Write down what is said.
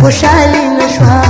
我山里面。